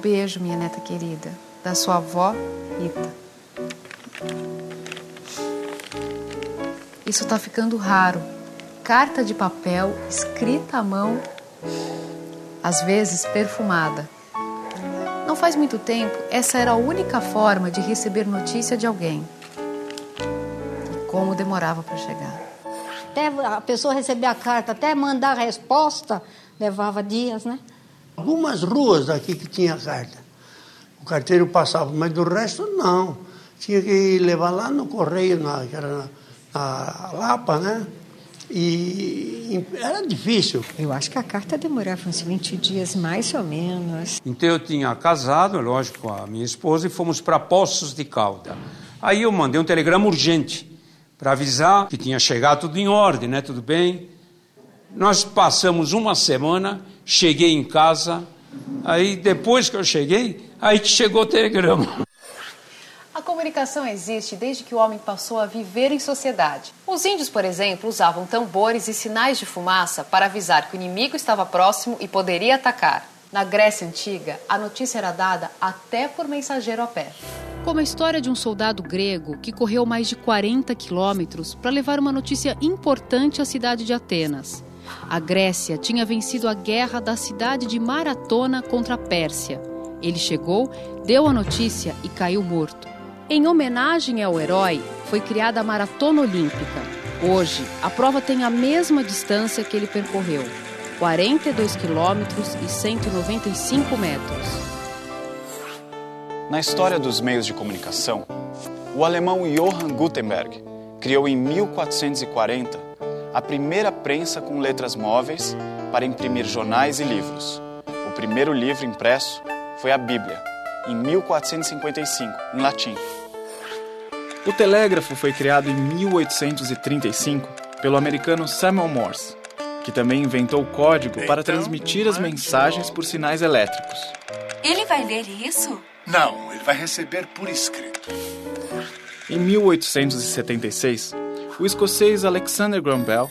beijo, minha neta querida, da sua avó Rita. Isso tá ficando raro. Carta de papel, escrita à mão, às vezes perfumada. Não faz muito tempo, essa era a única forma de receber notícia de alguém. E como demorava para chegar. Até a pessoa receber a carta, até mandar a resposta, levava dias, né? Algumas ruas aqui que tinha carta. O carteiro passava, mas do resto não. Tinha que levar lá no correio, na, que era na, na Lapa, né? E era difícil. Eu acho que a carta demorava uns 20 dias, mais ou menos. Então eu tinha casado, lógico, com a minha esposa e fomos para Poços de Calda. Aí eu mandei um telegrama urgente para avisar que tinha chegado tudo em ordem, né? Tudo bem. Nós passamos uma semana, cheguei em casa, aí depois que eu cheguei, aí que chegou o telegrama. A comunicação existe desde que o homem passou a viver em sociedade. Os índios, por exemplo, usavam tambores e sinais de fumaça para avisar que o inimigo estava próximo e poderia atacar. Na Grécia Antiga, a notícia era dada até por mensageiro a pé. Como a história de um soldado grego que correu mais de 40 quilômetros para levar uma notícia importante à cidade de Atenas. A Grécia tinha vencido a guerra da cidade de Maratona contra a Pérsia. Ele chegou, deu a notícia e caiu morto. Em homenagem ao herói, foi criada a Maratona Olímpica. Hoje, a prova tem a mesma distância que ele percorreu: 42 quilômetros e 195 metros. Na história dos meios de comunicação, o alemão Johann Gutenberg criou em 1440 a primeira prensa com letras móveis para imprimir jornais e livros. O primeiro livro impresso foi a Bíblia, em 1455, em latim. O telégrafo foi criado em 1835 pelo americano Samuel Morse, que também inventou o código para transmitir as mensagens por sinais elétricos. Ele vai ler isso? Não, ele vai receber por escrito. Em 1876, o escocês Alexander Graham Bell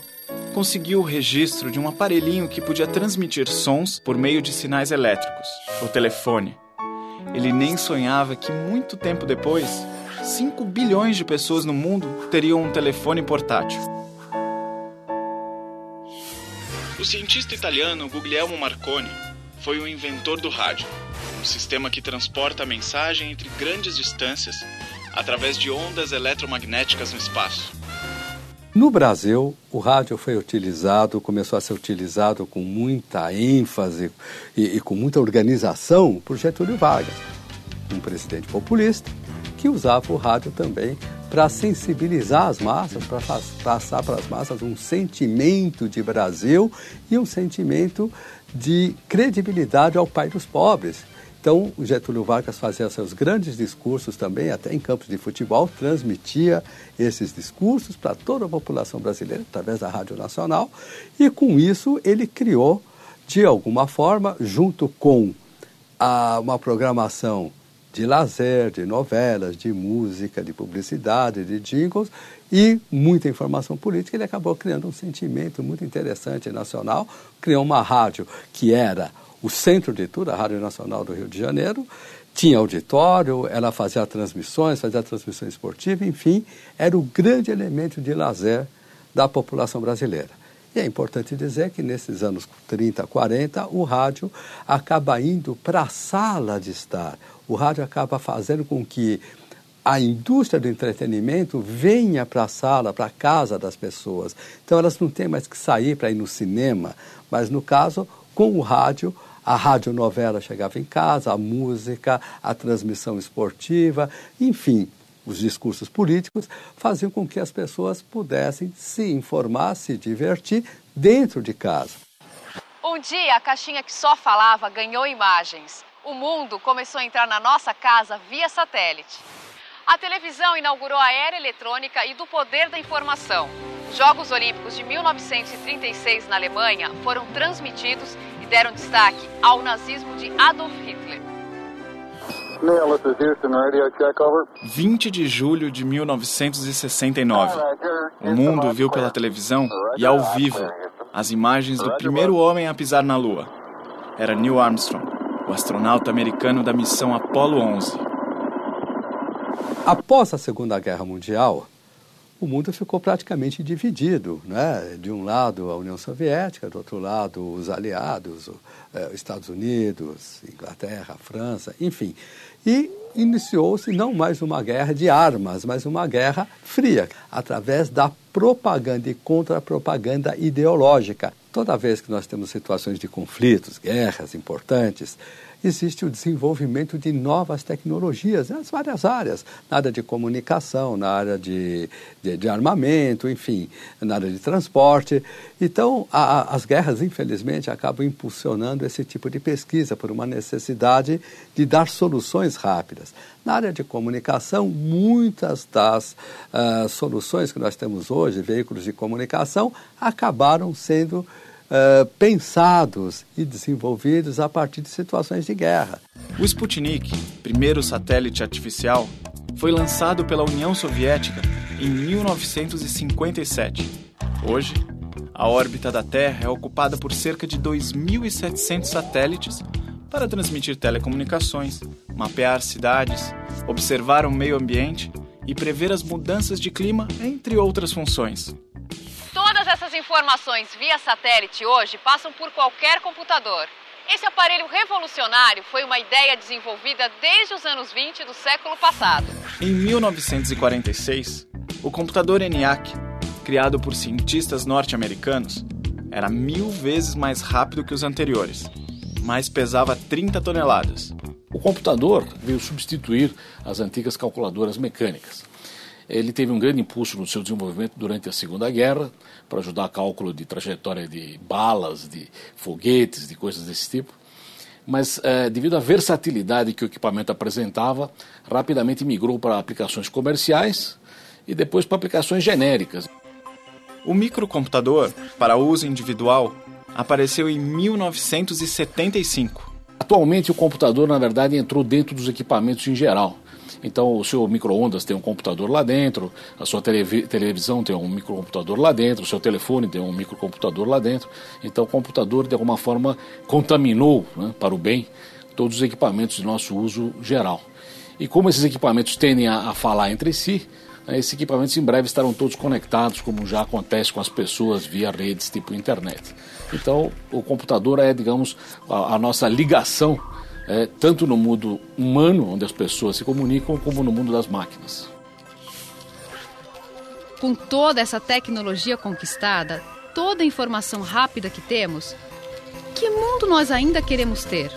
conseguiu o registro de um aparelhinho que podia transmitir sons por meio de sinais elétricos, o telefone. Ele nem sonhava que muito tempo depois 5 bilhões de pessoas no mundo teriam um telefone portátil. O cientista italiano Guglielmo Marconi foi o inventor do rádio, um sistema que transporta a mensagem entre grandes distâncias através de ondas eletromagnéticas no espaço. No Brasil, o rádio foi utilizado, começou a ser utilizado com muita ênfase e, e com muita organização por Getúlio Vargas, um presidente populista que usava o rádio também para sensibilizar as massas, para passar para as massas um sentimento de Brasil e um sentimento de credibilidade ao pai dos pobres. Então, o Getúlio Vargas fazia seus grandes discursos também, até em campos de futebol, transmitia esses discursos para toda a população brasileira através da Rádio Nacional, e com isso ele criou, de alguma forma, junto com a, uma programação de lazer, de novelas, de música, de publicidade, de jingles e muita informação política, ele acabou criando um sentimento muito interessante nacional, criou uma rádio que era o centro de tudo, a Rádio Nacional do Rio de Janeiro, tinha auditório, ela fazia transmissões, fazia transmissão esportiva, enfim, era o grande elemento de lazer da população brasileira. E é importante dizer que nesses anos 30, 40, o rádio acaba indo para a sala de estar. O rádio acaba fazendo com que a indústria do entretenimento venha para a sala, para a casa das pessoas. Então elas não têm mais que sair para ir no cinema, mas no caso, com o rádio, a radionovela chegava em casa, a música, a transmissão esportiva, enfim, os discursos políticos faziam com que as pessoas pudessem se informar, se divertir dentro de casa. Um dia, a caixinha que só falava ganhou imagens. O mundo começou a entrar na nossa casa via satélite. A televisão inaugurou a era eletrônica e do poder da informação. Os Jogos Olímpicos de 1936 na Alemanha foram transmitidos e deram destaque ao nazismo de Adolf Hitler. Neil, this is Houston radio, check over. 20 de julho de 1969. O mundo viu pela televisão e ao vivo as imagens do primeiro homem a pisar na Lua. Era Neil Armstrong, o astronauta americano da missão Apollo 11. Após a Segunda Guerra Mundial, o mundo ficou praticamente dividido. Né? De um lado, a União Soviética, do outro lado, os aliados, os eh, Estados Unidos, Inglaterra, França, enfim. E iniciou-se não mais uma guerra de armas, mas uma guerra fria, através da propaganda e contra-propaganda ideológica. Toda vez que nós temos situações de conflitos, guerras importantes, existe o desenvolvimento de novas tecnologias nas várias áreas, na área de comunicação, na área de, de, de armamento, enfim, na área de transporte. Então, a, as guerras, infelizmente, acabam impulsionando esse tipo de pesquisa por uma necessidade de dar soluções rápidas. Na área de comunicação, muitas das uh, soluções que nós temos hoje, veículos de comunicação, acabaram sendo uh, pensados e desenvolvidos a partir de situações de guerra. O Sputnik, primeiro satélite artificial, foi lançado pela União Soviética em 1957. Hoje, a órbita da Terra é ocupada por cerca de 2.700 satélites para transmitir telecomunicações, mapear cidades, observar o meio ambiente e prever as mudanças de clima, entre outras funções. Essas informações via satélite hoje passam por qualquer computador. Esse aparelho revolucionário foi uma ideia desenvolvida desde os anos 20 do século passado. Em 1946, o computador ENIAC, criado por cientistas norte-americanos, era mil vezes mais rápido que os anteriores, mas pesava 30 toneladas. O computador veio substituir as antigas calculadoras mecânicas. Ele teve um grande impulso no seu desenvolvimento durante a Segunda Guerra, para ajudar a cálculo de trajetória de balas, de foguetes, de coisas desse tipo. Mas, é, devido à versatilidade que o equipamento apresentava, rapidamente migrou para aplicações comerciais e depois para aplicações genéricas. O microcomputador, para uso individual, apareceu em 1975. Atualmente, o computador, na verdade, entrou dentro dos equipamentos em geral. Então, o seu micro-ondas tem um computador lá dentro, a sua televisão tem um microcomputador lá dentro, o seu telefone tem um microcomputador lá dentro. Então, o computador, de alguma forma, contaminou, né, para o bem, todos os equipamentos de nosso uso geral. E como esses equipamentos tendem a, a falar entre si, né, esses equipamentos em breve estarão todos conectados, como já acontece com as pessoas via redes tipo internet. Então, o computador é, digamos, a, a nossa ligação é, tanto no mundo humano, onde as pessoas se comunicam, como no mundo das máquinas. Com toda essa tecnologia conquistada, toda a informação rápida que temos, que mundo nós ainda queremos ter?